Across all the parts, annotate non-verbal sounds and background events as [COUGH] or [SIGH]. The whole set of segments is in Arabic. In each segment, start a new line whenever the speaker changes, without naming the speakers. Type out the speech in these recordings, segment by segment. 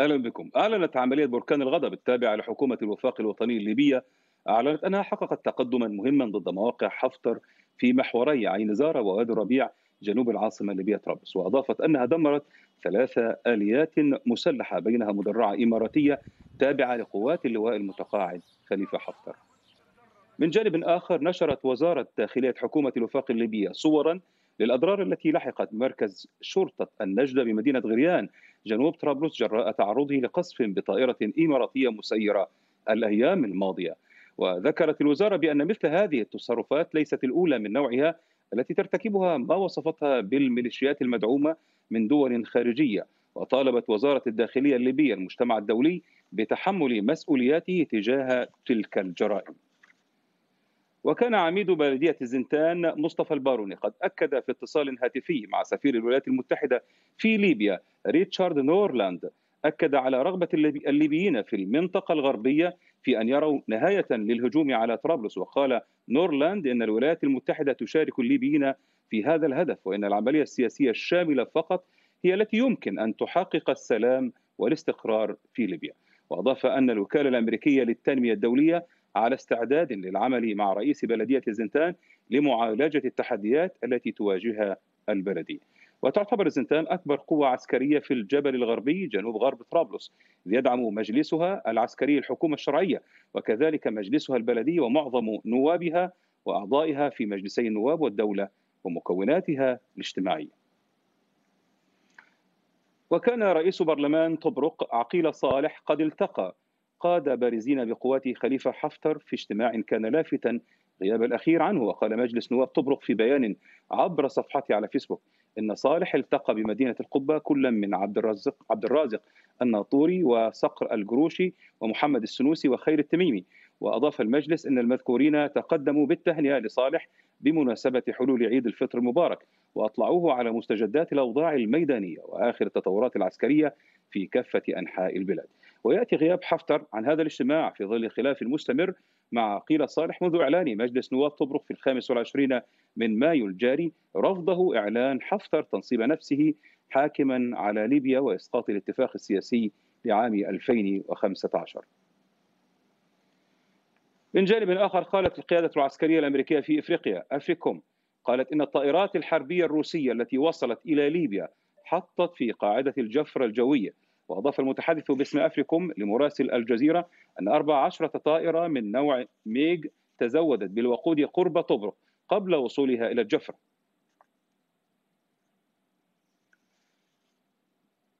أهلا بكم. أعلنت عملية بركان الغضب التابعة لحكومة الوفاق الوطني الليبيه أعلنت أنها حققت تقدما مهما ضد مواقع حفتر في محوري عين زاره ووادي الربيع جنوب العاصمة الليبيه طرابلس وأضافت أنها دمرت ثلاث آليات مسلحة بينها مدرعة إماراتية تابعة لقوات اللواء المتقاعد خليفة حفتر. من جانب آخر نشرت وزارة داخلية حكومة الوفاق الليبيه صورا للأضرار التي لحقت مركز شرطة النجده بمدينة غريان جنوب طرابلس جراء تعرضه لقصف بطائرة إماراتية مسيرة الأيام الماضية. وذكرت الوزارة بأن مثل هذه التصرفات ليست الأولى من نوعها التي ترتكبها ما وصفتها بالميليشيات المدعومة من دول خارجية وطالبت وزارة الداخلية الليبية المجتمع الدولي بتحمل مسؤولياته تجاه تلك الجرائم. وكان عميد بلدية الزنتان مصطفى الباروني قد أكد في اتصال هاتفي مع سفير الولايات المتحدة في ليبيا ريتشارد نورلاند. أكد على رغبة الليبيين في المنطقة الغربية في أن يروا نهاية للهجوم على طرابلس. وقال نورلاند إن الولايات المتحدة تشارك الليبيين في هذا الهدف وإن العملية السياسية الشاملة فقط هي التي يمكن أن تحقق السلام والاستقرار في ليبيا. وأضاف أن الوكالة الأمريكية للتنمية الدولية على استعداد للعمل مع رئيس بلدية زنتان لمعالجة التحديات التي تواجهها البلدية وتعتبر زنتان أكبر قوة عسكرية في الجبل الغربي جنوب غرب طرابلس يدعم مجلسها العسكري الحكومة الشرعية وكذلك مجلسها البلدي ومعظم نوابها وأعضائها في مجلسي النواب والدولة ومكوناتها الاجتماعية وكان رئيس برلمان طبرق عقيل صالح قد التقى قاد بارزين بقوات خليفة حفتر في اجتماع كان لافتا غياب الأخير عنه. وقال مجلس نواب طبرق في بيان عبر صفحته على فيسبوك إن صالح التقى بمدينة القبة كل من عبد الرازق عبد الرازق الناطوري وصقر الجروشي ومحمد السنوسي وخير التميمي. وأضاف المجلس أن المذكورين تقدموا بالتهنئة لصالح بمناسبة حلول عيد الفطر المبارك وأطلعوه على مستجدات الأوضاع الميدانية وآخر التطورات العسكرية في كافة أنحاء البلاد. ويأتي غياب حفتر عن هذا الاجتماع في ظل الخلاف المستمر مع عقيل صالح منذ إعلان مجلس نواب طبرق في الخامس والعشرين من مايو الجاري رفضه إعلان حفتر تنصيب نفسه حاكما على ليبيا وإسقاط الاتفاق السياسي لعام 2015 من جانب آخر قالت القيادة العسكرية الأمريكية في إفريقيا أفريكوم قالت إن الطائرات الحربية الروسية التي وصلت إلى ليبيا حطت في قاعدة الجفرة الجوية وأضاف المتحدث باسم أفريكوم لمراسل الجزيرة أن 14 طائرة من نوع ميج تزودت بالوقود قرب طبرق قبل وصولها إلى الجفرة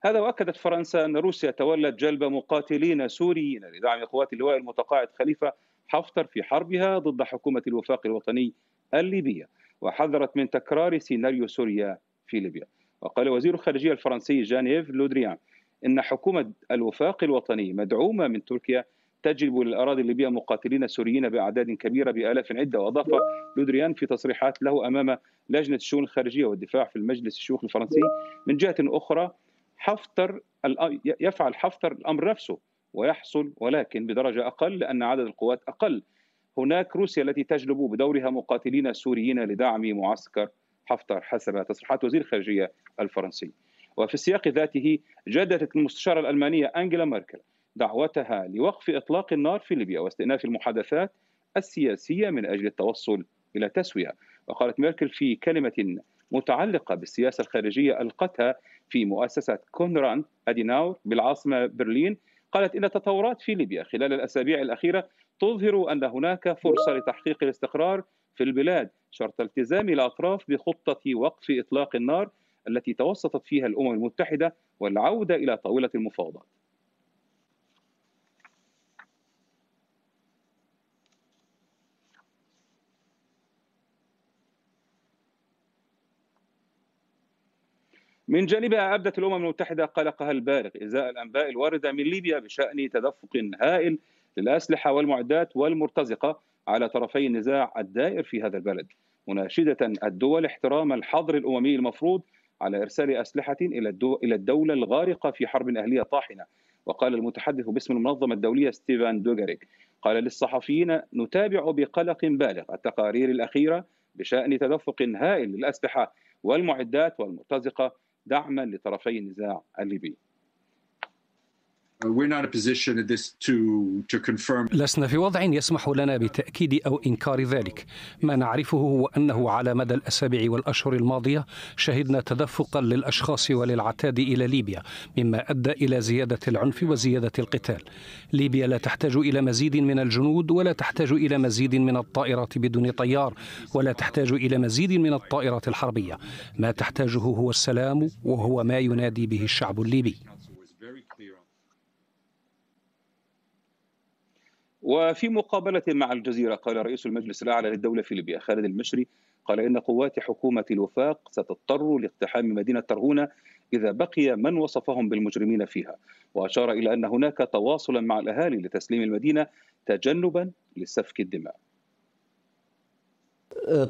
هذا وأكدت فرنسا أن روسيا تولت جلب مقاتلين سوريين لدعم قوات اللواء المتقاعد خليفة حفتر في حربها ضد حكومة الوفاق الوطني الليبية وحذرت من تكرار سيناريو سوريا في ليبيا. وقال وزير الخارجية الفرنسي جان إيف لودريان إن حكومة الوفاق الوطني مدعومة من تركيا تجلب للأراضي الليبية مقاتلين سوريين بأعداد كبيرة بآلاف عدة وأضاف لودريان في تصريحات له أمام لجنة الشؤون الخارجية والدفاع في المجلس الشيوخ الفرنسي من جهة أخرى حفتر يفعل حفتر الأمر نفسه ويحصل ولكن بدرجة أقل لأن عدد القوات أقل. هناك روسيا التي تجلب بدورها مقاتلين سوريين لدعم معسكر حفتر حسب تصريحات وزير الخارجية الفرنسي. وفي السياق ذاته جددت المستشارة الألمانية أنجيلا ميركل دعوتها لوقف إطلاق النار في ليبيا واستئناف المحادثات السياسية من أجل التوصل إلى تسوية. وقالت ميركل في كلمة متعلقة بالسياسة الخارجية ألقتها في مؤسسة كونراند أديناور بالعاصمة برلين قالت إن التطورات في ليبيا خلال الأسابيع الأخيرة تظهر أن هناك فرصة لتحقيق الاستقرار في البلاد شرط التزام الأطراف بخطة وقف إطلاق النار التي توسطت فيها الأمم المتحدة والعودة إلى طاولة المفاوضات. من جانبها أبدت الأمم المتحدة قلقها البالغ إزاء الأنباء الواردة من ليبيا بشأن تدفق هائل للأسلحة والمعدات والمرتزقة على طرفي النزاع الدائر في هذا البلد مناشدة الدول احترام الحظر الأممي المفروض على إرسال أسلحة إلى إلى الدولة الغارقة في حرب أهلية طاحنة. وقال المتحدث باسم المنظمة الدولية ستيفان دوغاريك قال للصحفيين نتابع بقلق بالغ. التقارير الأخيرة بشأن تدفق هائل للأسلحة والمعدات والمرتزقة دعما لطرفي النزاع الليبي.
لسنا في وضع يسمح لنا بتأكيد أو إنكار ذلك. ما نعرفه هو أنه على مدى الأسابيع والأشهر الماضية شهدنا تدفقا للأشخاص وللعتاد إلى ليبيا مما أدى إلى زيادة العنف وزيادة القتال. ليبيا لا تحتاج إلى مزيد من الجنود ولا تحتاج إلى مزيد من الطائرات بدون طيار ولا تحتاج إلى مزيد من الطائرات الحربية. ما تحتاجه هو السلام وهو ما ينادي به الشعب الليبي.
وفي مقابلة مع الجزيرة قال رئيس المجلس الأعلى للدولة في ليبيا خالد المشري قال إن قوات حكومة الوفاق ستضطر لاقتحام مدينة ترهونة إذا بقي من وصفهم بالمجرمين فيها. وأشار إلى أن هناك تواصلا مع الأهالي لتسليم المدينة تجنبا لسفك الدماء.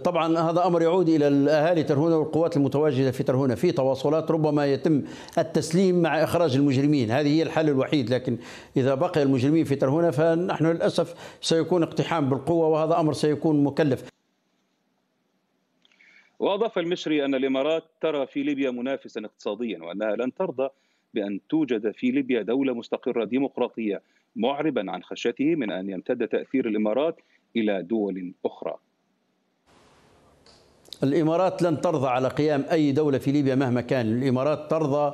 طبعا هذا أمر يعود إلى الأهالي ترهونه والقوات المتواجدة في ترهونه في تواصلات ربما يتم التسليم مع إخراج المجرمين. هذه هي الحل الوحيد لكن إذا بقي المجرمين في ترهونه فنحن للأسف سيكون اقتحام بالقوة وهذا أمر سيكون مكلف.
وأضاف المشري أن الإمارات ترى في ليبيا منافسا اقتصاديا وأنها لن ترضى بأن توجد في ليبيا دولة مستقرة ديمقراطية معربا عن خشيته من أن يمتد تأثير الإمارات إلى دول أخرى.
الإمارات لن ترضى على قيام أي دولة في ليبيا مهما كان، الإمارات ترضى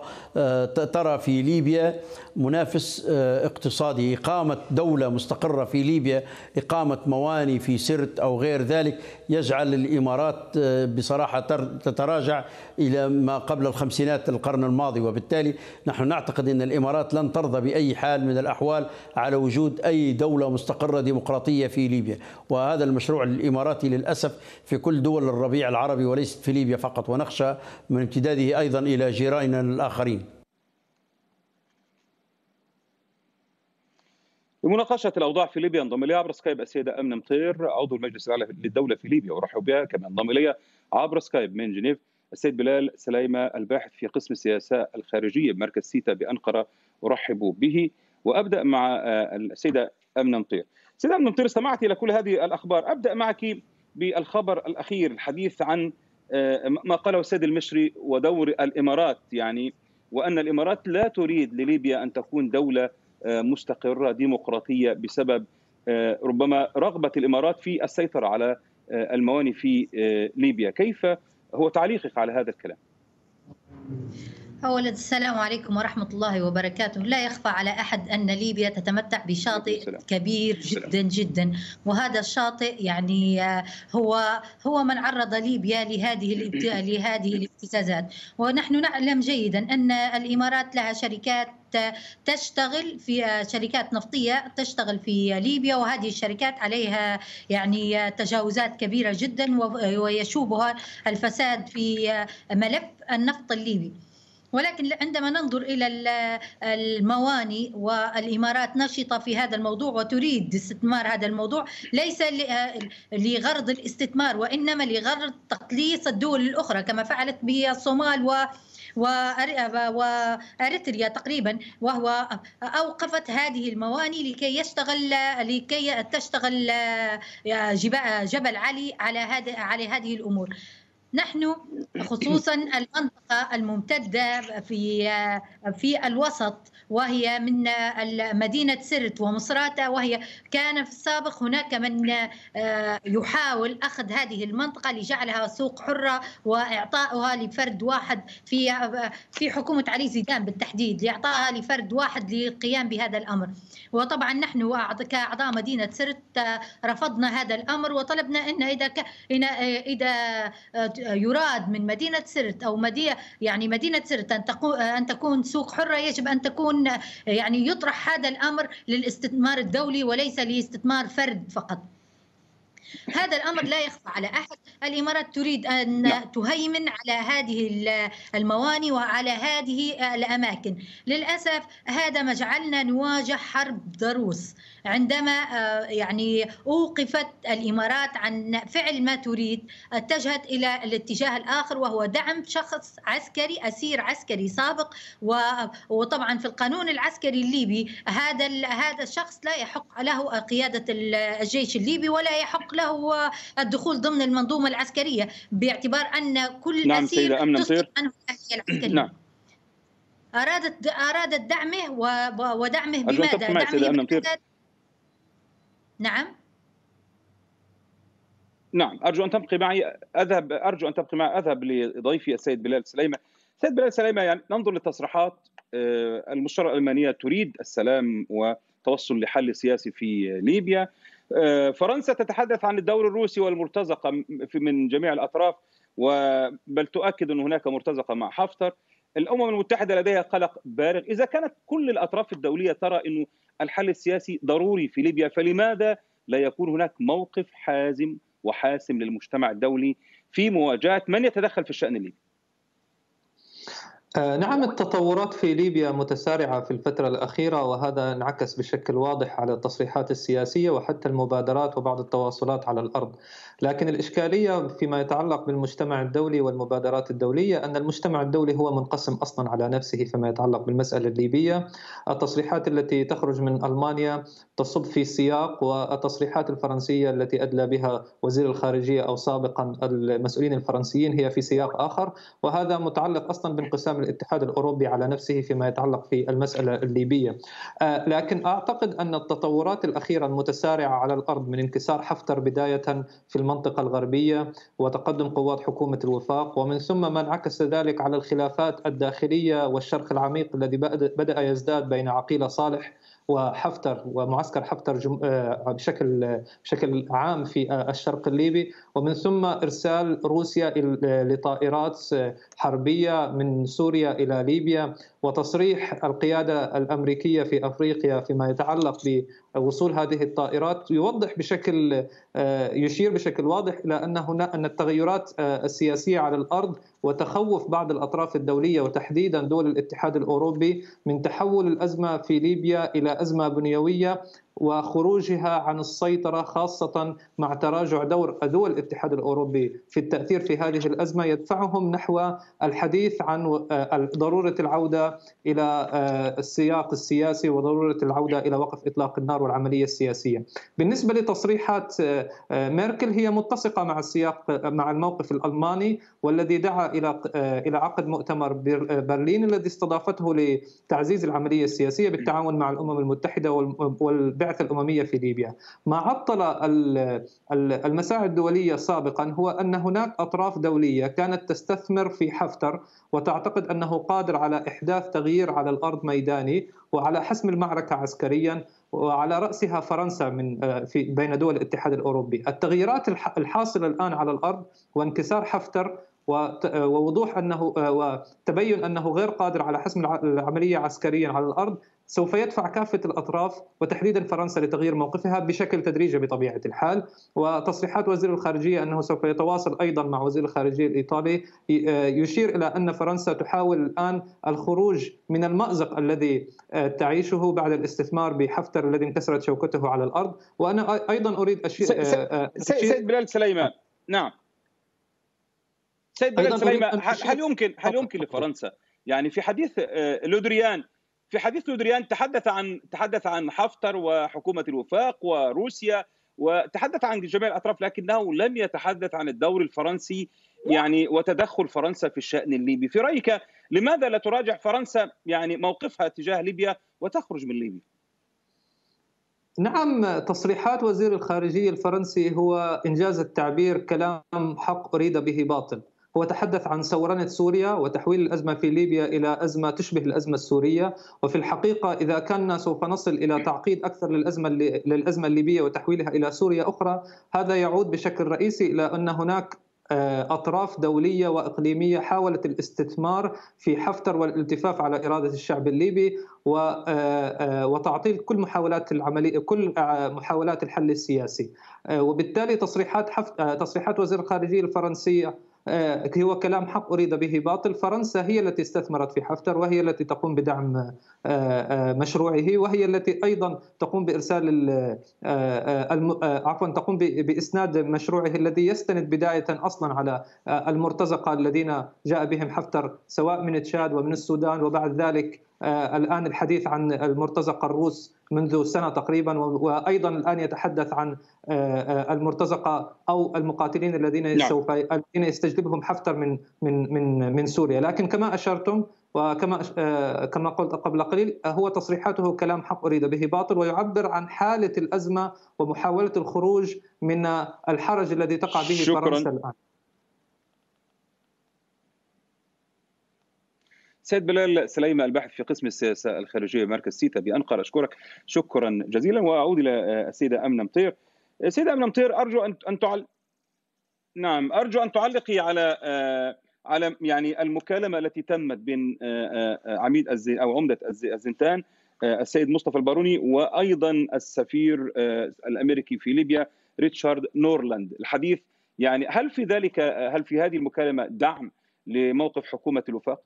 ترى في ليبيا منافس اقتصادي، إقامة دولة مستقرة في ليبيا، إقامة مواني في سرت أو غير ذلك يجعل الإمارات بصراحة تتراجع إلى ما قبل الخمسينات القرن الماضي، وبالتالي نحن نعتقد إن الإمارات لن ترضى بأي حال من الأحوال على وجود أي دولة مستقرة ديمقراطية في ليبيا، وهذا المشروع الإماراتي للأسف في كل دول الربيع العربي وليست في ليبيا فقط ونخشى من امتداده أيضا إلى جيراننا الآخرين.
لمناقشة الأوضاع في ليبيا انضم إلي عبر سكايب السيدة أمنة مطير عضو المجلس الأعلى للدولة في ليبيا. وأرحب بها كما انضم إلي عبر سكايب من جنيف السيد بلال سليمة الباحث في قسم السياسة الخارجية بمركز سيتا بأنقرة. أرحب به وأبدأ مع السيدة أمنة مطير. سيدة أمنة مطير استمعت إلى كل هذه الأخبار. أبدأ معك بالخبر الأخير الحديث عن ما قاله السيد المشري ودور الإمارات يعني وأن الإمارات لا تريد لليبيا أن تكون دولة مستقرة ديمقراطية بسبب ربما رغبة الإمارات في السيطرة على المواني في ليبيا، كيف هو تعليقك على هذا الكلام؟
أولا السلام عليكم ورحمة الله وبركاته لا يخفى على أحد أن ليبيا تتمتع بشاطئ. كبير جدا جدا وهذا الشاطئ يعني هو هو من عرض ليبيا لهذه [COUGHS] لهذه الابتزازات ونحن نعلم جيدا أن الإمارات لها شركات تشتغل في شركات نفطية تشتغل في ليبيا وهذه الشركات عليها يعني تجاوزات كبيرة جدا ويشوبها الفساد في ملف النفط الليبي. ولكن عندما ننظر إلى المواني والإمارات نشطة في هذا الموضوع وتريد استثمار هذا الموضوع ليس لغرض الاستثمار وإنما لغرض تقليص الدول الأخرى كما فعلت بالصومال و وأريتريا تقريبا وهو أوقفت هذه المواني لكي يشتغل لكي تشتغل جبل علي على هذا على هذه الأمور. نحن خصوصا المنطقة الممتدة في في الوسط وهي من مدينة سرت ومصراتة وهي كان في السابق هناك من يحاول أخذ هذه المنطقة لجعلها سوق حرة وإعطائها لفرد واحد في في حكومة علي زيدان بالتحديد لإعطائها لفرد واحد للقيام بهذا الأمر. وطبعا نحن كأعضاء مدينة سرت رفضنا هذا الأمر وطلبنا أن إذا إذا يراد من مدينة سرت أو مدينة يعني مدينة سرت أن تكون أن تكون سوق حرة يجب أن تكون يعني يطرح هذا الأمر للاستثمار الدولي وليس لاستثمار فرد فقط. هذا الأمر لا يخفى على أحد، الإمارات تريد أن لا. تهيمن على هذه المواني وعلى هذه الأماكن، للأسف هذا ما جعلنا نواجه حرب ضروس. عندما يعني أوقفت الإمارات عن فعل ما تريد اتجهت إلى الاتجاه الآخر وهو دعم شخص عسكري أسير عسكري سابق وطبعا في القانون العسكري الليبي هذا هذا الشخص لا يحق له قيادة الجيش الليبي ولا يحق له الدخول ضمن المنظومة العسكرية باعتبار أن كل
نعم
اسير تسقط عنه العسكرية.
نعم.
أرادت أرادت دعمه ودعمه بماذا؟ دعمه؟ نعم.
نعم أرجو أن تبقي معي. أذهب أرجو أن تبقي معي. أذهب لضيفي السيد بلال سليمة. السيد بلال سليمة يعني ننظر للتصريحات المشترى الألمانية تريد السلام وتوصل لحل سياسي في ليبيا. فرنسا تتحدث عن الدور الروسي والمرتزقة من جميع الأطراف بل تؤكد أن هناك مرتزقة مع حفتر الأمم المتحدة لديها قلق بالغ إذا كانت كل الأطراف الدولية ترى انه الحل السياسي ضروري في ليبيا فلماذا لا يكون هناك موقف حازم وحاسم للمجتمع الدولي في مواجهة من يتدخل في الشأن الليبي؟
نعم التطورات في ليبيا متسارعة في الفترة الأخيرة وهذا انعكس بشكل واضح على التصريحات السياسية وحتى المبادرات وبعض التواصلات على الأرض. لكن الإشكالية فيما يتعلق بالمجتمع الدولي والمبادرات الدولية أن المجتمع الدولي هو منقسم أصلا على نفسه فيما يتعلق بالمسألة الليبية. التصريحات التي تخرج من ألمانيا تصب في سياق والتصريحات الفرنسية التي أدلى بها وزير الخارجية أو سابقا المسؤولين الفرنسيين هي في سياق آخر. وهذا متعلق أصلا بانقسام الاتحاد الأوروبي على نفسه فيما يتعلق في المسألة الليبية. لكن أعتقد أن التطورات الأخيرة المتسارعة على الأرض من انكسار حفتر بداية في المنطقة الغربية وتقدم قوات حكومة الوفاق ومن ثم ما انعكس ذلك على الخلافات الداخلية والشرخ العميق الذي بدأ يزداد بين عقيلة صالح وحفتر ومعسكر حفتر بشكل بشكل عام في الشرق الليبي. ومن ثم إرسال روسيا لطائرات حربية من سوريا إلى ليبيا. وتصريح القيادة الأمريكية في أفريقيا فيما يتعلق بوصول هذه الطائرات يوضح بشكل يشير بشكل واضح إلى أن هنا أن التغيرات السياسية على الأرض وتخوف بعض الأطراف الدولية وتحديدا دول الاتحاد الأوروبي من تحول الأزمة في ليبيا إلى أزمة بنيوية وخروجها عن السيطرة خاصة مع تراجع دور دول الاتحاد الأوروبي في التأثير في هذه الأزمة يدفعهم نحو الحديث عن ضرورة العودة إلى السياق السياسي وضرورة العودة إلى وقف إطلاق النار والعملية السياسية. بالنسبة لتصريحات ميركل هي متسقة مع السياق مع الموقف الألماني والذي دعا إلى إلى عقد مؤتمر برلين الذي استضافته لتعزيز العملية السياسية بالتعاون مع الأمم المتحدة والبعث البعثة الأممية في ليبيا. ما عطل المساعي الدولية سابقا هو أن هناك أطراف دولية كانت تستثمر في حفتر وتعتقد أنه قادر على إحداث تغيير على الأرض ميداني وعلى حسم المعركة عسكريا وعلى رأسها فرنسا من في بين دول الاتحاد الأوروبي. التغييرات الحاصلة الآن على الأرض وانكسار حفتر ووضوح أنه وتبين أنه غير قادر على حسم العملية عسكريا على الأرض سوف يدفع كافة الأطراف وتحديدا فرنسا لتغيير موقفها بشكل تدريجي بطبيعة الحال. وتصريحات وزير الخارجية أنه سوف يتواصل أيضا مع وزير الخارجية الإيطالي يشير إلى أن فرنسا تحاول الآن الخروج من المأزق الذي تعيشه بعد الاستثمار بحفتر الذي انكسرت شوكته على الأرض. وأنا أيضا أريد أشير
سيد بلال سليمان نعم. سيد بلال سليمان هل يمكن هل يمكن لفرنسا؟ يعني في حديث لودريان في حديث لودريان تحدث عن تحدث عن حفتر وحكومة الوفاق وروسيا وتحدث عن جميع الأطراف لكنه لم يتحدث عن الدور الفرنسي يعني وتدخل فرنسا في الشأن الليبي. في رأيك لماذا لا تراجع فرنسا يعني موقفها تجاه ليبيا وتخرج من ليبيا؟
نعم تصريحات وزير الخارجية الفرنسي هو إنجاز التعبير كلام حق أريد به باطل. هو تحدث عن سورنة سوريا وتحويل الأزمة في ليبيا إلى أزمة تشبه الأزمة السورية. وفي الحقيقة إذا كنا سوف نصل إلى تعقيد أكثر للأزمة للأزمة الليبية وتحويلها إلى سوريا أخرى هذا يعود بشكل رئيسي إلى أن هناك أطراف دولية وإقليمية حاولت الاستثمار في حفتر والالتفاف على إرادة الشعب الليبي وتعطيل كل محاولات العملية كل محاولات الحل السياسي. وبالتالي تصريحات تصريحات وزير الخارجية الفرنسية هو كلام حق أريد به باطل. فرنسا هي التي استثمرت في حفتر وهي التي تقوم بدعم مشروعه وهي التي أيضا تقوم بإرسال عفوا تقوم بإسناد مشروعه الذي يستند بداية أصلا على المرتزقة الذين جاء بهم حفتر سواء من تشاد ومن السودان وبعد ذلك الآن الحديث عن المرتزقة الروس منذ سنة تقريبا وأيضا الآن يتحدث عن المرتزقة أو المقاتلين الذين نعم. سوف الذين يستجلبهم حفتر من من من من سوريا لكن كما أشرتم وكما كما قلت قبل قليل هو تصريحاته كلام حق أريد به باطل ويعبر عن حالة الأزمة ومحاولة الخروج من الحرج الذي تقع به شكرا. فرنسا الآن.
سيد بلال سليمة الباحث في قسم السياسة الخارجية مركز سيتا بأنقرة أشكرك. شكرا جزيلا. وأعود إلى السيدة أمنة مطير. سيدة أمنة مطير أرجو أن تعل... نعم أرجو أن تعلقي على على يعني المكالمة التي تمت بين عميد أو عمدة الزنتان السيد مصطفى الباروني وأيضا السفير الأمريكي في ليبيا ريتشارد نورلاند. الحديث يعني هل في ذلك هل في هذه المكالمة دعم لموقف حكومة الوفاق؟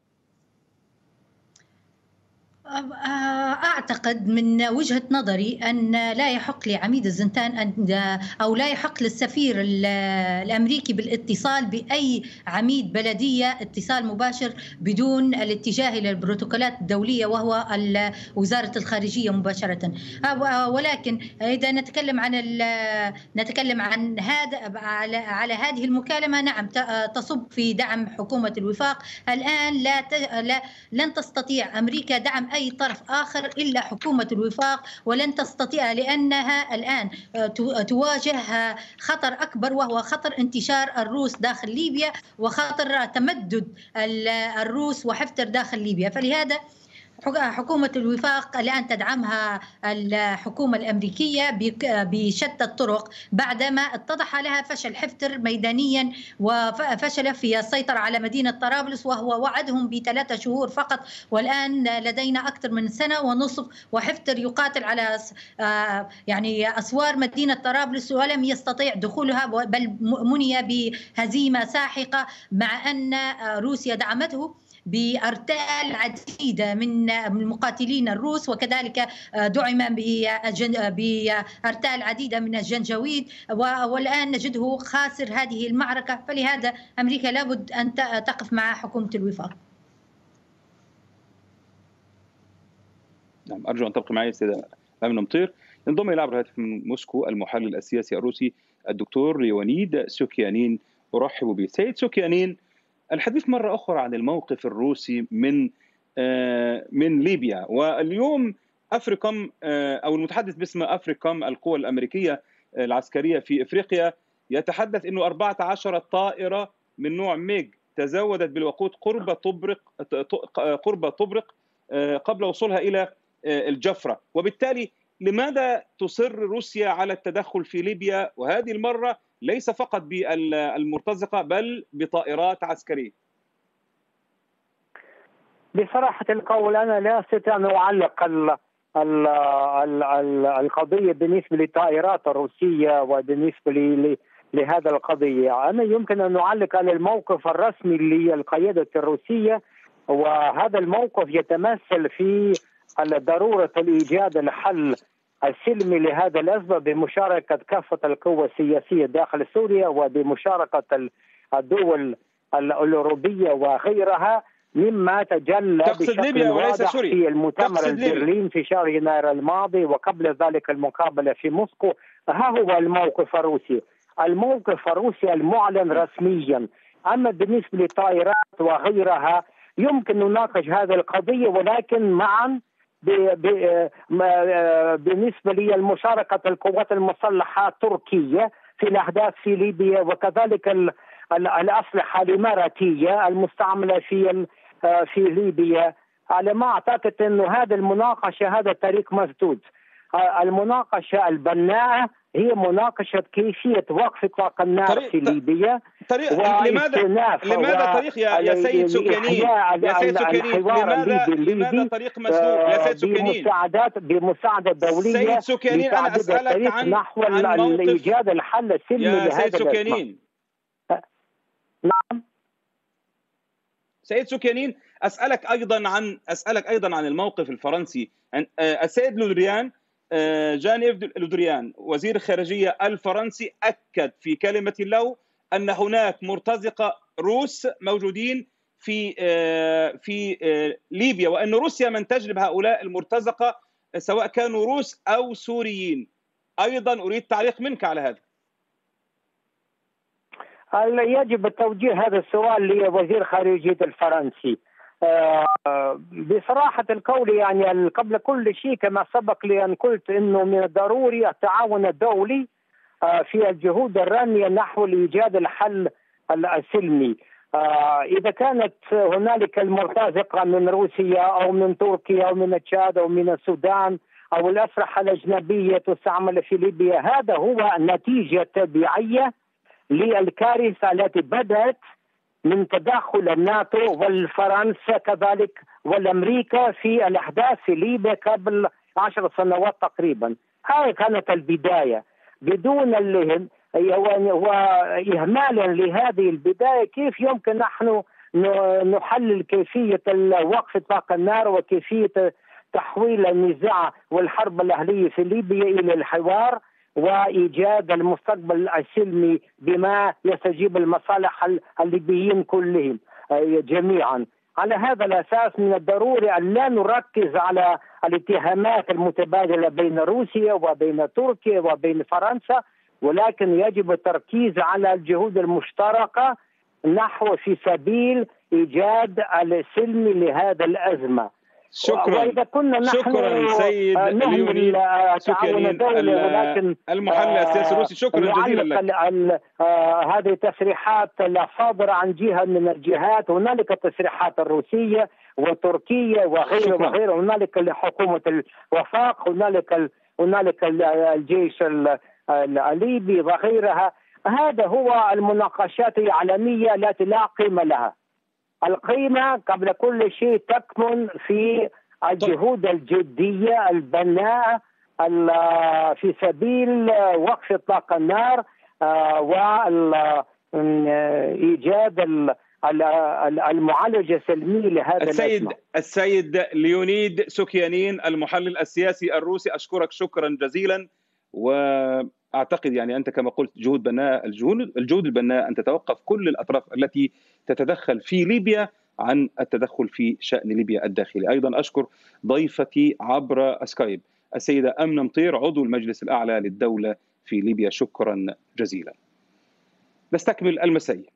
أعتقد من وجهة نظري أن لا يحق لعميد الزنتان أن أو لا يحق للسفير الأمريكي بالاتصال بأي عميد بلدية اتصال مباشر بدون الاتجاه إلى البروتوكولات الدولية وهو وزارة الخارجية مباشرة. ولكن إذا نتكلم عن نتكلم عن هذا على, هذه المكالمة نعم تصب في دعم حكومة الوفاق. الآن لا لن تستطيع أمريكا دعم أي أي طرف آخر إلا حكومة الوفاق ولن تستطيع لأنها الآن تواجه خطر أكبر وهو خطر انتشار الروس داخل ليبيا وخطر تمدد الروس وحفتر داخل ليبيا. فلهذا حكومة الوفاق الآن تدعمها الحكومة الأمريكية بشتى الطرق بعدما اتضح لها فشل حفتر ميدانيا وفشل في السيطرة على مدينة طرابلس وهو وعدهم بثلاثة شهور فقط. والآن لدينا أكثر من سنة ونصف وحفتر يقاتل على يعني أسوار مدينة طرابلس ولم يستطيع دخولها بل مني بهزيمة ساحقة مع أن روسيا دعمته. بأرتال عديدة من المقاتلين الروس وكذلك دعم بأرتال عديدة من الجنجويد والآن نجده خاسر هذه المعركة. فلهذا أمريكا لابد أن تقف مع حكومة الوفاق.
نعم أرجو أن تبقي معي سيدة امنه مطير انضم إلى عبر الهاتف من موسكو المحلل السياسي الروسي الدكتور ليونيد سوكيانين أرحب به سيد سوكيانين. الحديث مرة أخرى عن الموقف الروسي من من ليبيا. واليوم أفريكوم أو المتحدث باسم أفريكوم القوى الأمريكية العسكرية في إفريقيا يتحدث أنه 14 طائرة من نوع ميج تزودت بالوقود قرب طبرق قرب طبرق قبل وصولها إلى الجفرة. وبالتالي لماذا تصر روسيا على التدخل في ليبيا؟ وهذه المرة ليس فقط بالمرتزقة بل بطائرات عسكرية.
بصراحة القول أنا لا أستطيع أن أعلق ال ال ال ال القضية بالنسبة للطائرات الروسية وبالنسبة لهذا القضية، أنا يمكن أن أعلق على الموقف الرسمي للقياده الروسية وهذا الموقف يتمثل في ضرورة الإيجاد الحل السلمي لهذا الأزمة بمشاركة كافة القوى السياسية داخل سوريا وبمشاركة الدول الأوروبية وغيرها مما تجلى بشكل واضح في المؤتمر البرلين في شهر يناير الماضي وقبل ذلك المقابلة في موسكو. ها هو الموقف الروسي. الموقف الروسي المعلن رسميا. أما بالنسبة للطائرات وغيرها يمكن نناقش هذه القضية ولكن معا بالنسبة للمشاركه القوات المسلحة التركيه في الأحداث في ليبيا وكذلك الأسلحة الإماراتية المستعملة في في ليبيا. على ما أعتقد إنه هذا المناقشة هذا طريق مسدود. المناقشة البناءة هي مناقشة كيفية وقف اطلاق النار طريق في ليبيا
طريق لماذا لماذا طريق يا يا سيد سكانين يا سيد سكانين لماذا لماذا طريق مسدود يا سيد سكانين
بمساعدات بمساعدة دولية
سيد سكانين أنا أسألك عن
نحو
عن
ايجاد الحل السلمي
يا سيد سكانين.
نعم.
سيد سكانين أسألك أيضا عن أسألك أيضا عن الموقف الفرنسي. السيد لودريان جان إيف لودريان وزير الخارجيه الفرنسي أكد في كلمة له أن هناك مرتزقة روس موجودين في في ليبيا وأن روسيا من تجلب هؤلاء المرتزقة سواء كانوا روس أو سوريين. أيضا أريد تعليق منك على هذا.
يجب توجيه هذا السؤال لوزير خارجية الفرنسي؟ بصراحة القول يعني قبل كل شيء كما سبق لي أن قلت أنه من الضروري التعاون الدولي في الجهود الرامية نحو إيجاد الحل السلمي. إذا كانت هنالك المرتزقة من روسيا أو من تركيا أو من تشاد أو من السودان أو الأسلحة الأجنبية تستعمل في ليبيا هذا هو نتيجة طبيعية للكارثة التي بدأت من تدخل الناتو والفرنسا كذلك والأمريكا في الأحداث في ليبيا قبل عشر سنوات تقريبا. هاي كانت البداية. بدون واهمالا لهذه البداية كيف يمكن نحن نحلل كيفية وقف اطلاق النار وكيفية تحويل النزاع والحرب الأهلية في ليبيا إلى الحوار؟ وإيجاد المستقبل السلمي بما يستجيب المصالح الليبيين كلهم جميعا. على هذا الأساس من الضروري أن لا نركز على الاتهامات المتبادلة بين روسيا وبين تركيا وبين فرنسا ولكن يجب التركيز على الجهود المشتركة نحو في سبيل إيجاد السلم لهذا الأزمة.
شكرا.
وإذا كنا نحن
شكرا سيد
نهمل تعاون الدولة ولكن
المحلل السياسي الروسي شكرا جزيلا لك.
هذه تصريحات صادره عن جهة من الجهات. هنالك تصريحات الروسية وتركيا وغيره وغيره هنالك لحكومة الوفاق هنالك هنالك الجيش الليبي وغيرها. هذا هو المناقشات العالمية التي لا قيمة لها. القيمة قبل كل شيء تكمن في الجهود الجدية البناءة في سبيل وقف اطلاق النار وايجاد المعالجه السلميه لهذا
السيد
الأزمة.
السيد ليونيد سوكيانين المحلل السياسي الروسي أشكرك شكرا جزيلا وأعتقد يعني أنت كما قلت جهود بناء الجهود الجهود البناء أن تتوقف كل الأطراف التي تتدخل في ليبيا عن التدخل في شأن ليبيا الداخلي، أيضا أشكر ضيفتي عبر سكايب السيدة أمنة مطير عضو المجلس الأعلى للدولة في ليبيا. شكرا جزيلا. نستكمل المسائي